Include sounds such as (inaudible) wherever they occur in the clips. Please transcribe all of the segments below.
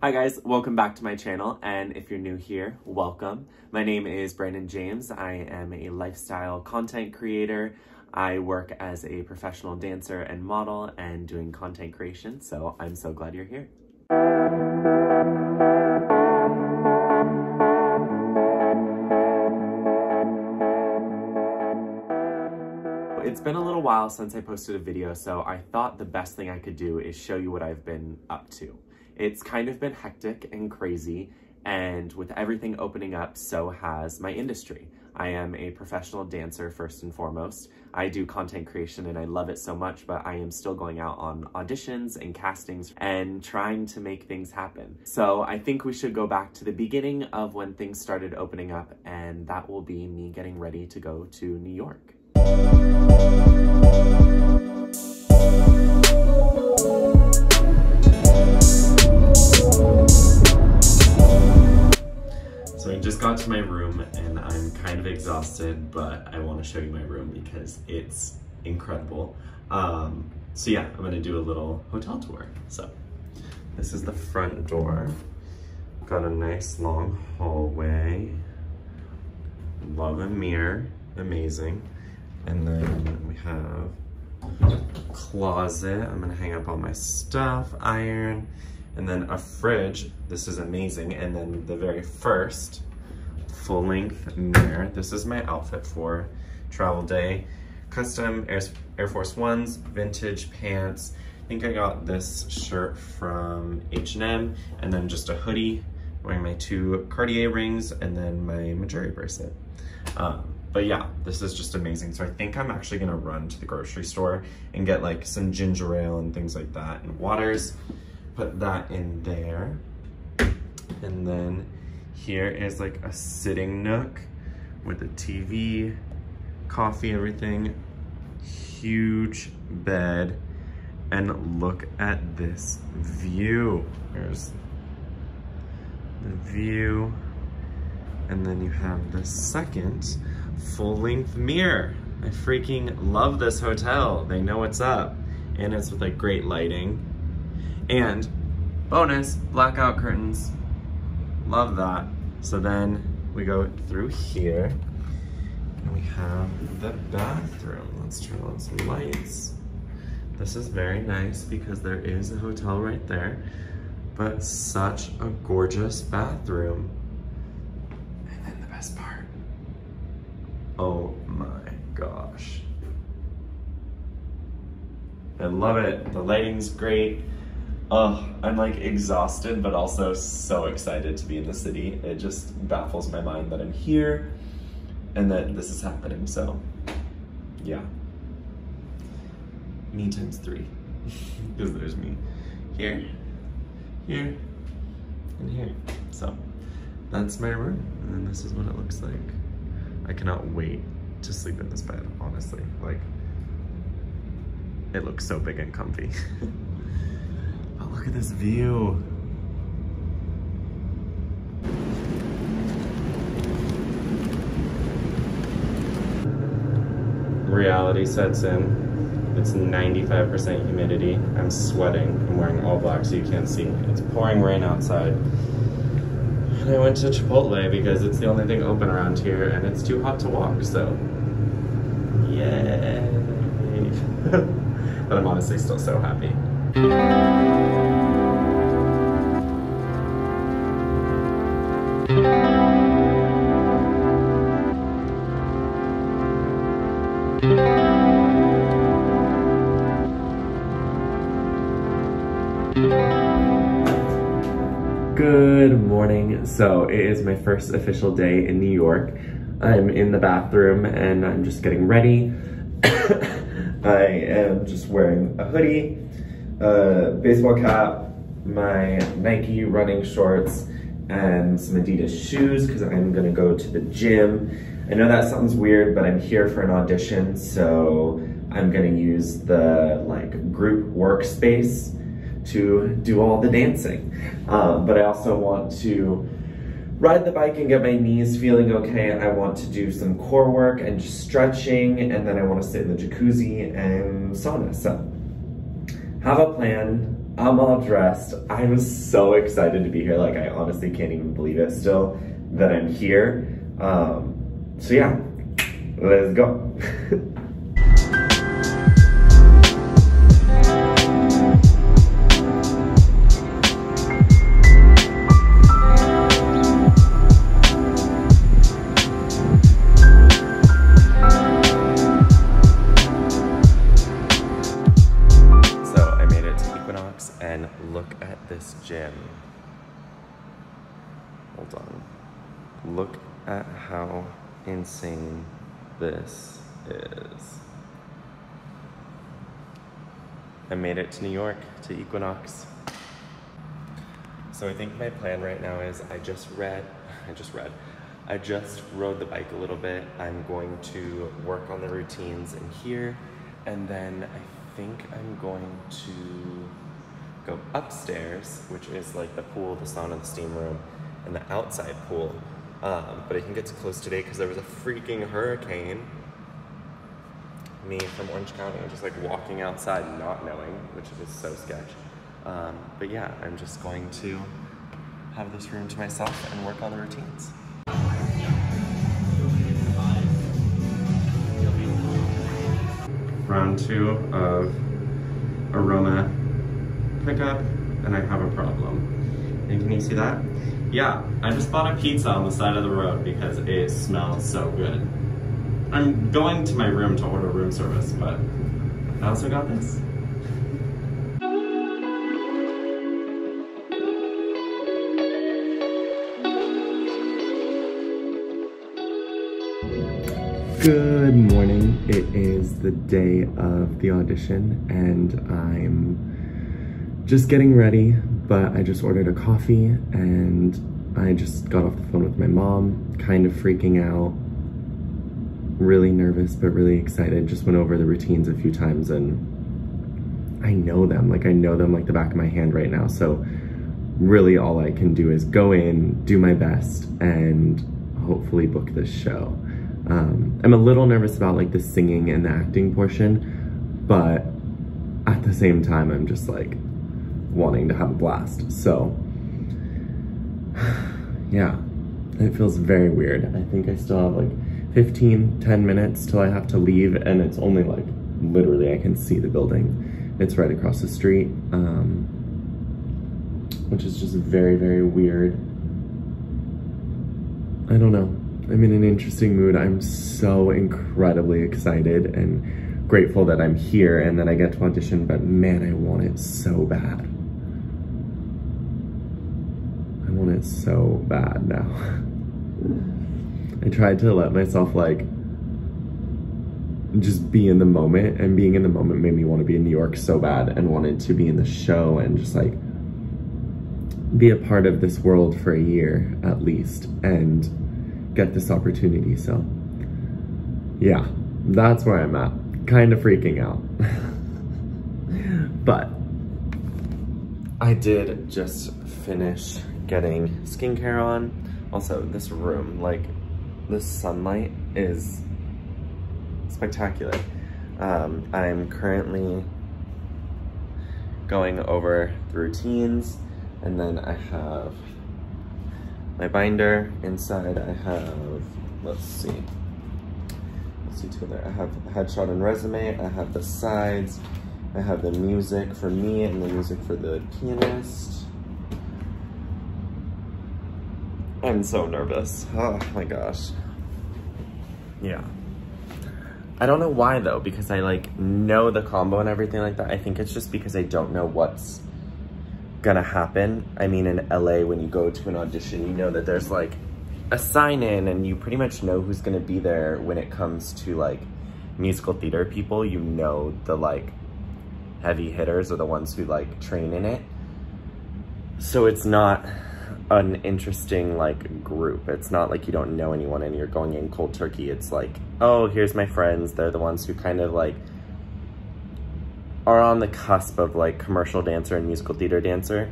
Hi guys, welcome back to my channel, and if you're new here, welcome. My name is Brandon James. I am a lifestyle content creator. I work as a professional dancer and model and doing content creation, so I'm so glad you're here. It's been a little while since I posted a video, so I thought the best thing I could do is show you what I've been up to. It's kind of been hectic and crazy, and with everything opening up, so has my industry. I am a professional dancer first and foremost. I do content creation and I love it so much, but I am still going out on auditions and castings and trying to make things happen. So I think we should go back to the beginning of when things started opening up, and that will be me getting ready to go to New York. Just got to my room and I'm kind of exhausted, but I want to show you my room because it's incredible. Um, so yeah, I'm gonna do a little hotel tour. So this is the front door. Got a nice long hallway. Love a mirror, amazing. And then we have closet. I'm gonna hang up all my stuff, iron, and then a fridge. This is amazing. And then the very first full length mirror. This is my outfit for travel day. Custom Air, Force Ones, vintage pants. I think I got this shirt from H&M and then just a hoodie, wearing my two Cartier rings and then my Mejuri bracelet. Um, but yeah, this is just amazing. So I think I'm actually gonna run to the grocery store and get like some ginger ale and things like that and waters put that in there. And then here is like a sitting nook with a TV, coffee, everything. Huge bed. And look at this view. There's the view. And then you have the second full-length mirror. I freaking love this hotel. They know what's up. And it's with like great lighting. And bonus, blackout curtains. Love that. So then we go through here and we have the bathroom. Let's turn on some lights. This is very nice because there is a hotel right there, but such a gorgeous bathroom. And then the best part. Oh my gosh. I love it. The lighting's great. Oh, I'm like exhausted, but also so excited to be in the city. It just baffles my mind that I'm here and that this is happening. So, yeah. Me times three. (laughs) Because there's me here, here, and here. So, that's my room. And this is what it looks like. I cannot wait to sleep in this bed, honestly. Like, it looks so big and comfy. (laughs) but look at this view. Reality sets in. It's 95% humidity. I'm sweating. I'm wearing all black so you can't see me. It's pouring rain outside. And I went to Chipotle because it's the only thing open around here and it's too hot to walk, so yay. (laughs) but I'm honestly still so happy. Good morning. So it is my first official day in New York. I'm in the bathroom and I'm just getting ready. (coughs) I am just wearing a hoodie, a baseball cap, my Nike running shorts, and some Adidas shoes because I'm gonna go to the gym. I know that sounds weird, but I'm here for an audition, so I'm gonna use the like group workspace to do all the dancing. Um, but I also want to ride the bike and get my knees feeling okay. I want to do some core work and just stretching, and then I want to sit in the jacuzzi and sauna. So have a plan, I'm all dressed. I'm so excited to be here. Like, I honestly can't even believe it still that I'm here. Um, so yeah, let's go. (laughs) this is. I made it to New York, to Equinox. So I think my plan right now is I just read, I just read, I just rode the bike a little bit. I'm going to work on the routines in here, and then I think I'm going to go upstairs, which is like the pool, the sauna, the steam room, and the outside pool. Um, but I think it's closed today because there was a freaking hurricane. Me from Orange County, just like walking outside not knowing, which is so sketch. Um, but yeah, I'm just going to have this room to myself and work on the routines. Round two of aroma pickup and I have a problem. And can you see that? Yeah, I just bought a pizza on the side of the road because it smells so good. I'm going to my room to order room service, but I also got this. Good morning. It is the day of the audition and I'm just getting ready, but I just ordered a coffee and I just got off the phone with my mom, kind of freaking out, really nervous, but really excited. Just went over the routines a few times and I know them, like I know them like the back of my hand right now. So really all I can do is go in, do my best, and hopefully book this show. Um, I'm a little nervous about like the singing and the acting portion, but at the same time, I'm just like, wanting to have a blast. So (sighs) yeah, it feels very weird. I think I still have like 15, 10 minutes till I have to leave and it's only like, literally I can see the building. It's right across the street, um, which is just very, very weird. I don't know. I'm in an interesting mood. I'm so incredibly excited and grateful that I'm here and that I get to audition, but man, I want it so bad. So bad now. I tried to let myself like just be in the moment and being in the moment made me want to be in New York so bad and wanted to be in the show and just like be a part of this world for a year at least and get this opportunity. So yeah, that's where I'm at. Kind of freaking out. (laughs) but I did just finish getting skincare on. Also, this room, like, the sunlight is spectacular. Um, I'm currently going over the routines, and then I have my binder. Inside I have, let's see, let's see two there. I have headshot and resume, I have the sides, I have the music for me and the music for the pianist. I'm so nervous. Oh my gosh. Yeah. I don't know why though, because I like know the combo and everything like that. I think it's just because I don't know what's gonna happen. I mean, in LA, when you go to an audition, you know that there's like a sign in and you pretty much know who's gonna be there when it comes to like musical theater people. You know the like heavy hitters are the ones who like train in it. So it's not an interesting like group. It's not like you don't know anyone and you're going in cold turkey. It's like, oh, here's my friends. They're the ones who kind of like are on the cusp of like commercial dancer and musical theater dancer.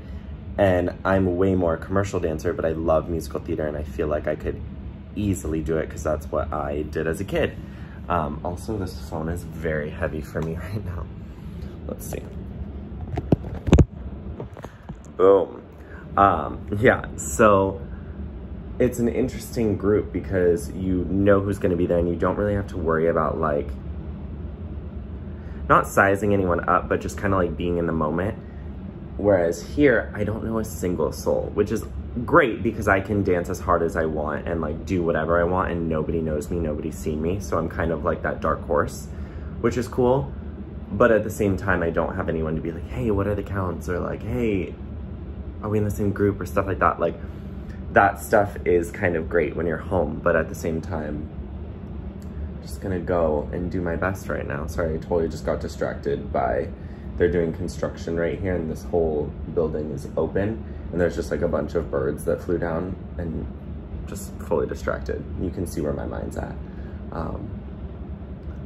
And I'm way more commercial dancer, but I love musical theater and I feel like I could easily do it because that's what I did as a kid. Um, also, this phone is very heavy for me (laughs) right now. Let's see. Boom. Um, yeah, so it's an interesting group because you know who's going to be there and you don't really have to worry about like not sizing anyone up, but just kind of like being in the moment. Whereas here, I don't know a single soul, which is great because I can dance as hard as I want and like do whatever I want and nobody knows me, nobody's seen me. So I'm kind of like that dark horse, which is cool. But at the same time, I don't have anyone to be like, hey, what are the counts? Or like, hey, are we in the same group or stuff like that. Like that stuff is kind of great when you're home, but at the same time, I'm just gonna go and do my best right now. Sorry, I totally just got distracted by, they're doing construction right here and this whole building is open and there's just like a bunch of birds that flew down and just fully distracted. You can see where my mind's at. Um,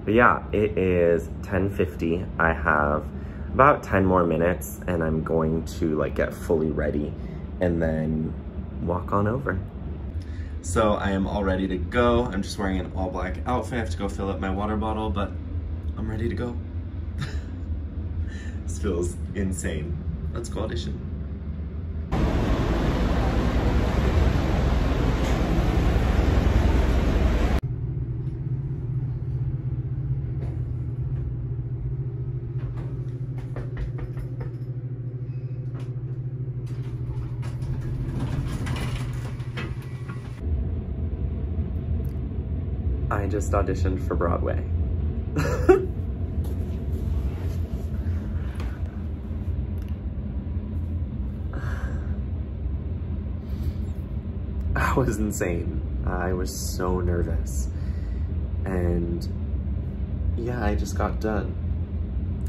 but yeah, it is 10.50. I have about 10 more minutes and I'm going to like get fully ready and then walk on over. So I am all ready to go. I'm just wearing an all black outfit. I have to go fill up my water bottle, but I'm ready to go. (laughs) this feels insane. Let's go audition. Just auditioned for Broadway. (laughs) I was insane. I was so nervous. And yeah, I just got done.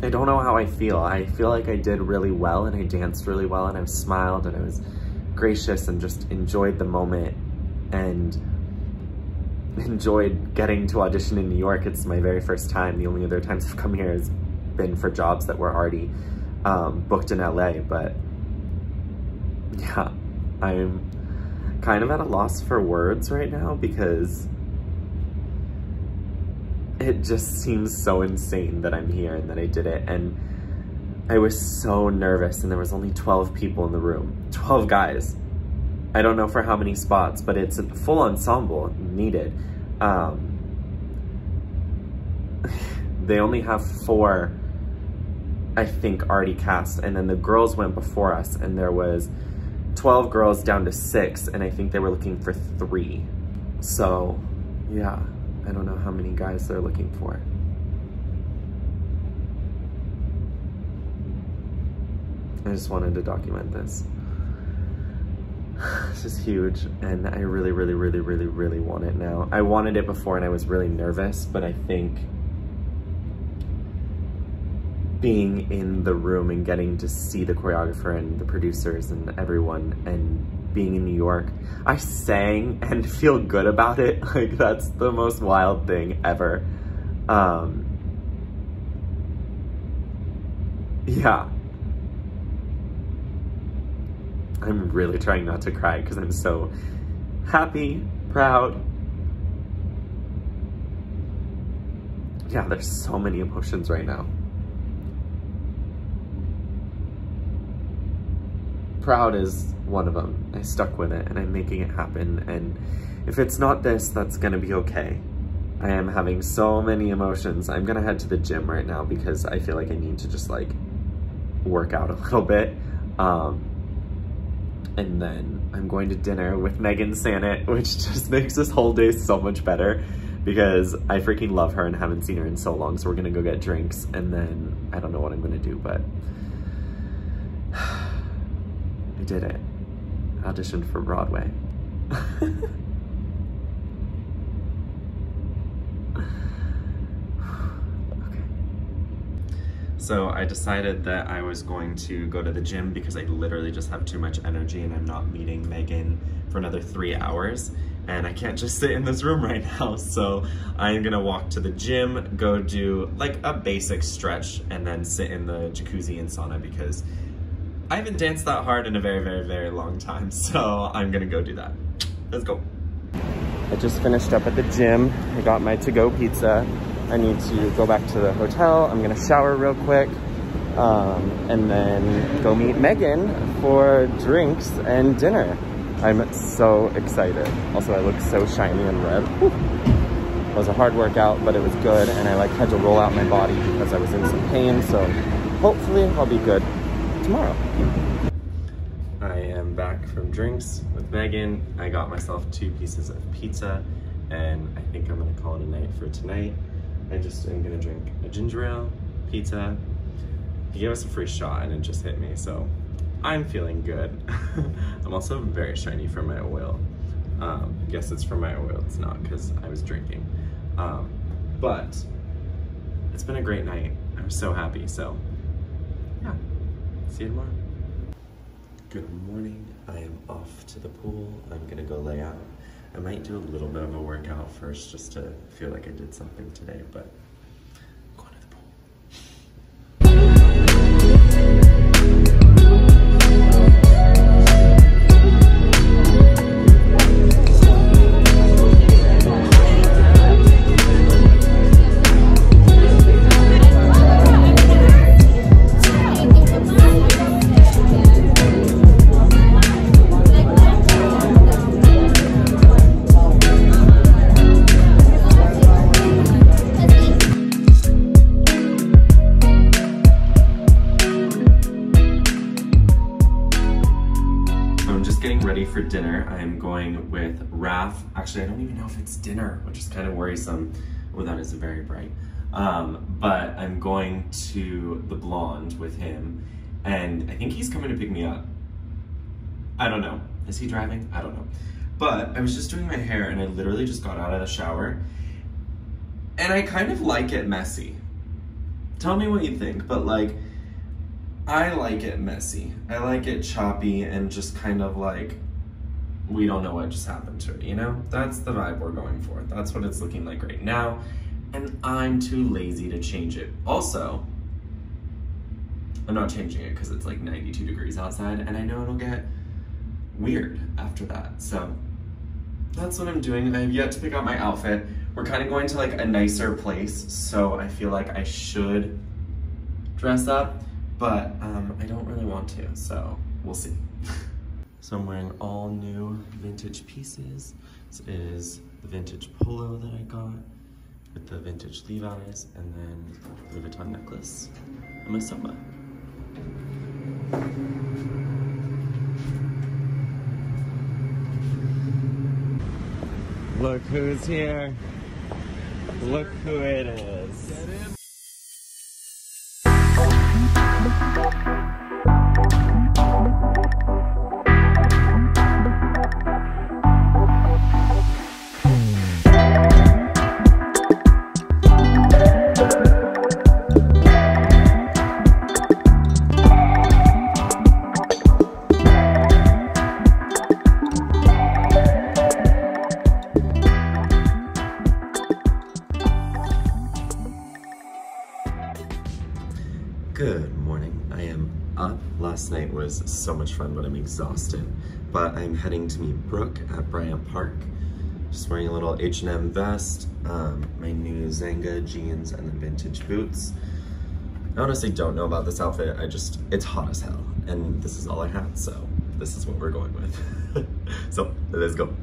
I don't know how I feel. I feel like I did really well and I danced really well and I smiled and I was gracious and just enjoyed the moment and (laughs) enjoyed getting to audition in New York. It's my very first time. The only other times I've come here has been for jobs that were already um, booked in LA, but yeah, I'm kind of at a loss for words right now because it just seems so insane that I'm here and that I did it. And I was so nervous and there was only 12 people in the room, 12 guys. I don't know for how many spots, but it's a full ensemble needed. Um, (laughs) they only have four, I think, already cast, and then the girls went before us, and there was 12 girls down to six, and I think they were looking for three. So, yeah, I don't know how many guys they're looking for. I just wanted to document this. (sighs) This is huge and I really, really, really, really, really want it now. I wanted it before and I was really nervous, but I think being in the room and getting to see the choreographer and the producers and everyone and being in New York, I sang (laughs) and feel good about it. (laughs) Like that's the most wild thing ever. Um, yeah, I'm really trying not to cry because I'm so happy, proud. Yeah, there's so many emotions right now. Proud is one of them. I stuck with it and I'm making it happen. And if it's not this, that's gonna be okay. I am having so many emotions. I'm gonna head to the gym right now because I feel like I need to just like work out a (laughs) little bit. Um, and then I'm going to dinner with Megan Sanet, (laughs) which just makes this whole day so much better because I freaking love her and haven't seen her in so long. So we're gonna go get drinks and then I don't know what I'm gonna do, but (sighs) I did it. Auditioned for Broadway. (laughs) So I decided that I was going to go to the gym because I literally just have too much energy and I'm not meeting Megan for another three hours and I can't just sit in this room right now. (laughs) So I'm gonna walk to the gym, go do like a basic stretch and then sit in the jacuzzi and sauna because I haven't danced that hard in a very, very, very long time. (laughs) So I'm gonna go do that. Let's go. I just finished up at the gym. I got my to-go pizza I need to go back to the hotel. I'm gonna shower real quick um, and then go meet Megan for drinks and dinner. I'm so excited. Also, I look so shiny and red. It was a hard workout, but it was good, and I like had to roll out my body because I was in some pain, so hopefully I'll be good tomorrow. I am back from drinks with Megan. I got myself two pieces of pizza, and I think I'm gonna call it a night for tonight. I just am gonna drink a ginger ale, pizza. He gave us a free shot and it just hit me, so I'm feeling good. (laughs) I'm also very shiny from my oil. Um, guess it's from my oil, it's not because I was drinking. Um, but it's been a great night. I'm so happy, so yeah, see you tomorrow. Good morning, I am off to the pool. I'm gonna go lay out. I might do a little bit of a workout first just to feel like I did something today, but dinner, which is kind of worrisome. Oh, that is very bright. Um, but I'm going to the Blonde with him, and I think he's coming to pick me up. I don't know. Is he driving? I don't know. But I was just doing my hair, and I literally just got out of the shower, and I kind of like it messy. Tell me what you think, but like, I like it messy. I like it choppy and just kind of like we don't know what just happened to it, you know? That's the vibe we're going for. That's what it's looking like right now. And I'm too lazy to change it. Also, I'm not changing it because it's like 92 degrees outside and I know it'll get weird after that. So that's what I'm doing. I have yet to pick out my outfit. We're kind of going to like a nicer place, so I feel like I should dress up, but um, I don't really want to, so we'll see. (laughs) So I'm wearing all new vintage pieces. This is the vintage polo that I got with the vintage Levi's and then the Louis Vuitton necklace and my Soma. Look who's here. Look who it is. Night was so much fun, but I'm exhausted. But I'm heading to meet Brooke at Bryant Park. Just wearing a little H&M vest, um, my new Zanga jeans, and then vintage boots. I honestly don't know about this outfit. I just, it's hot as hell. And this is all I had, so this is what we're going with. (laughs) so, let's go.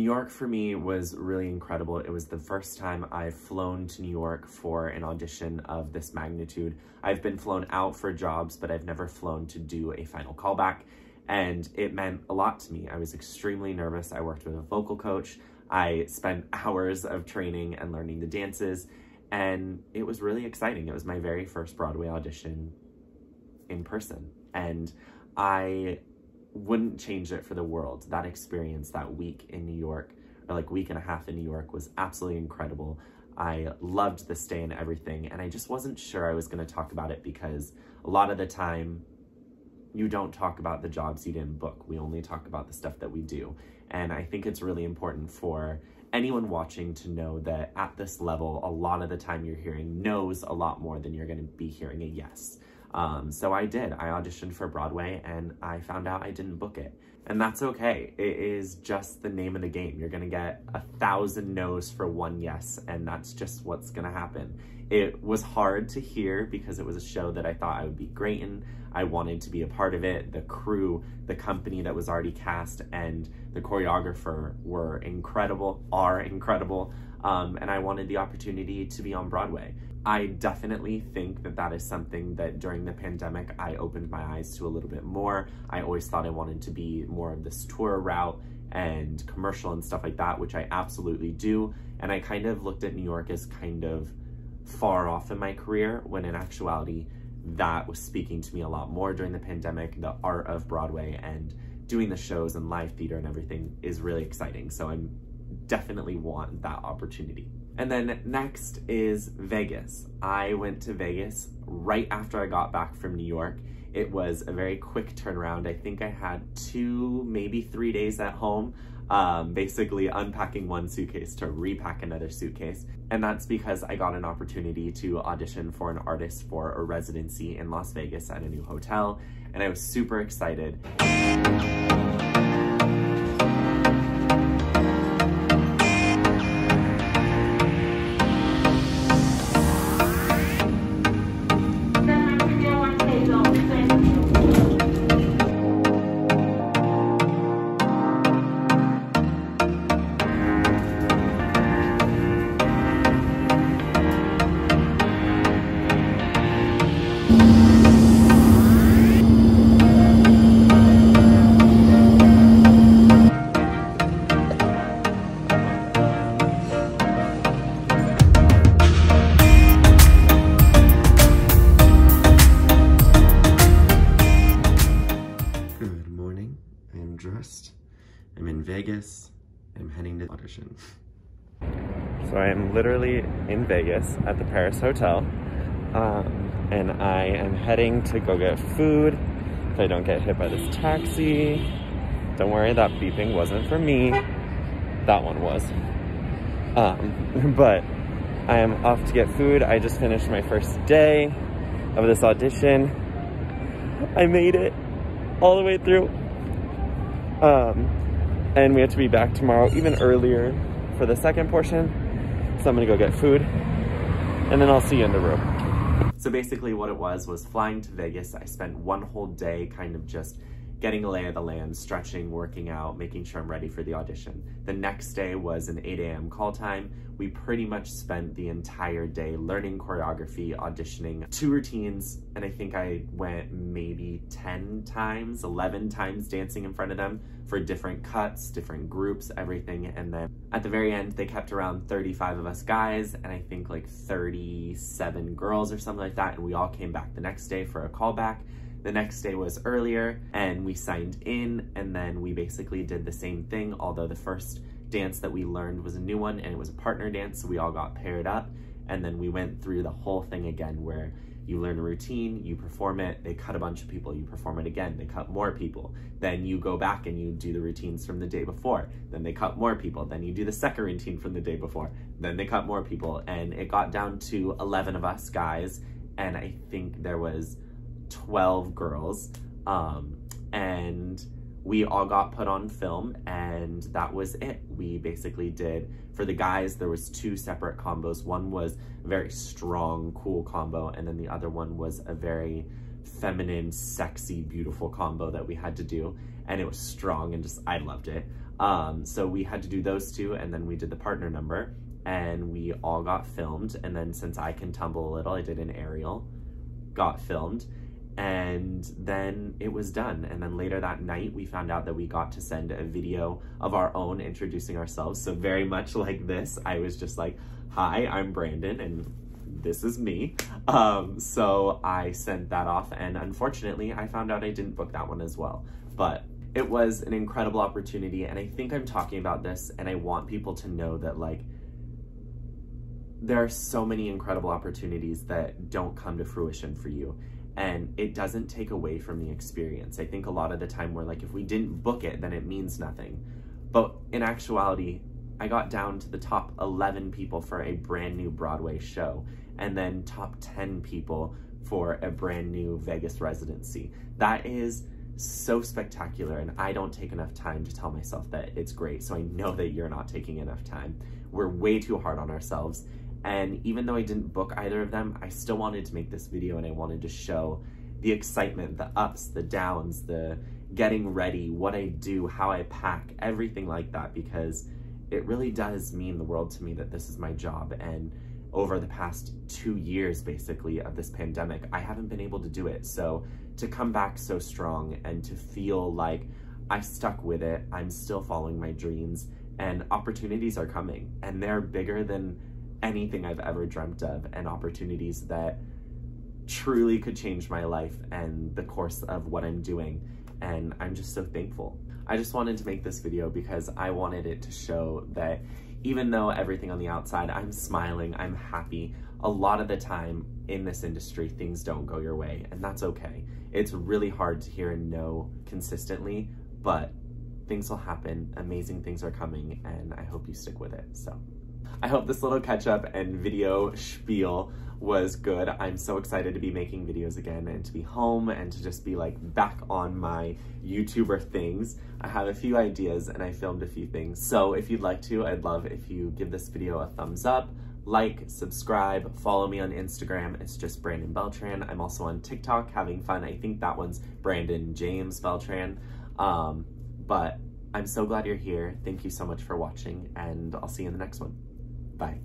New York for me was really incredible. It was the first time I've flown to New York for an audition of this magnitude. I've been flown out for jobs, but I've never flown to do a final callback. And it meant a lot to me. I was extremely nervous. I worked with a vocal coach. I spent (laughs) hours of training and learning the dances. And it was really exciting. It was my very first Broadway audition in person. And I wouldn't change it for the world. That experience, that week in New York, or like week and a half in New York was absolutely incredible. I loved the stay and everything, and I just wasn't sure I was going to talk about it because a lot of the time you don't talk about the jobs you didn't book. We only talk about the stuff that we do. And I think it's really important for anyone watching to know that at this level, a lot of the time you're hearing no's a lot more than you're going to be hearing a yes. Um, so I did. I auditioned for Broadway and I found out I didn't book it. And that's okay. It is just the name of the game. You're to get a thousand no's for one yes, and that's just what's to happen. It was hard to hear because it was a show that I thought I would be great in. I wanted to be a part of it. The crew, the company that was already cast, and the choreographer were incredible, are incredible, um, and I wanted the opportunity to be on Broadway. I definitely think that that is something that during the pandemic I opened my eyes to a little bit more. I always thought I wanted to be more of this tour route and commercial and stuff like that, which I absolutely do. And I kind of looked at New York as kind of far off in my career when in actuality that was speaking to me a lot more during the pandemic. The art of Broadway and doing the shows and live theater and everything is really exciting. So I definitely want that opportunity. And then next is Vegas. I went to Vegas right after I got back from New York. It was a very quick turnaround. I think I had two, maybe three days at home, um, basically unpacking one suitcase to repack another suitcase. And that's because I got an opportunity to audition for an artist for a residency in Las Vegas at a new hotel. And I was super excited. In Vegas at the Paris Hotel. Um, and I am heading to go get food if I don't get hit by this taxi. Don't worry, that beeping wasn't for me. That one was. Um, (laughs) but I am off to get food. I just finished my first day of this audition. I made it all the way through. Um, and we have to be back tomorrow even earlier for the second portion. So I'm gonna go get food and then I'll see you in the room. So basically what it was was flying to Vegas. I spent one whole day kind of just getting a lay of the land, stretching, working out, making sure I'm ready for the audition. The next day was an 8 a.m. call time. We pretty much spent the entire day learning choreography, auditioning, two routines, and I think I went maybe 10 times, 11 times dancing in front of them for different cuts, different groups, everything. And then at the very end, they kept around 35 of us guys and I think like 37 girls or something like that. And we all came back the next day for a callback. The next day was earlier and we signed in and then we basically did the same thing, although the first dance that we learned was a new one and it was a partner dance, so we all got paired up. And then we went through the whole thing again where you learn a routine, you perform it, they cut a bunch of people, you perform it again, they cut more people. Then you go back and you do the routines from the day before. Then they cut more people. Then you do the second routine from the day before. Then they cut more people. And it got down to 11 of us guys. And I think there was 12 girls. Um, and we all got put on film and that was it. We basically did, for the guys, there was two separate combos. One was a very strong, cool combo, and then the other one was a very feminine, sexy, beautiful combo that we had to do. And it was strong and just, I loved it. Um, so we had to do those two and then we did the partner number and we all got filmed. And then since I can tumble a little, I did an aerial, got filmed and then it was done. And then later that night, we found out that we got to send a video of our own introducing ourselves. So very much like this, I was just like, hi, I'm Brandon, and this is me. Um, so I sent that off, and unfortunately, I found out I didn't book that one as well. But it was an incredible opportunity, and I think I'm talking about this, and I want people to know that, like, there are so many incredible opportunities that don't come to fruition for you and it doesn't take away from the experience. I think a lot of the time we're like, if we didn't book it, then it means nothing. But in actuality, I got down to the top 11 people for a brand new Broadway show and then top 10 people for a brand new Vegas residency. That is so spectacular and I don't take enough time to tell myself that it's great. So I know that you're not taking enough time. We're way too hard on ourselves and even though I didn't book either of them, I still wanted to make this video and I wanted to show the excitement, the ups, the downs, the getting ready, what I do, how I pack, everything like that, because it really does mean the world to me that this is my job. And over the past two years, basically, of this pandemic, I haven't been able to do it. So to come back so strong and to feel like I stuck with it, I'm still following my dreams, and opportunities are coming, and they're bigger than anything I've ever dreamt of and opportunities that truly could change my life and the course of what I'm doing. And I'm just so thankful. I just wanted to make this video because I wanted it to show that even though everything on the outside, I'm smiling, I'm happy, a lot of the time in this industry, things don't go your way, and that's okay. It's really hard to hear and know consistently, but things will happen, amazing things are coming, and I hope you stick with it, so. I hope this little catch up and video spiel was good. I'm so excited to be making videos again and to be home and to just be like back on my YouTuber things. I have a few ideas and I filmed a few things. So if you'd like to, I'd love if you give this video a thumbs up, like, subscribe, follow me on Instagram. It's just Brandon Beltran. I'm also on TikTok having fun. I think that one's Brandon James Beltran. Um, but I'm so glad you're here. Thank you so much for watching and I'll see you in the next one. Bye.